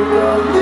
Hallelujah.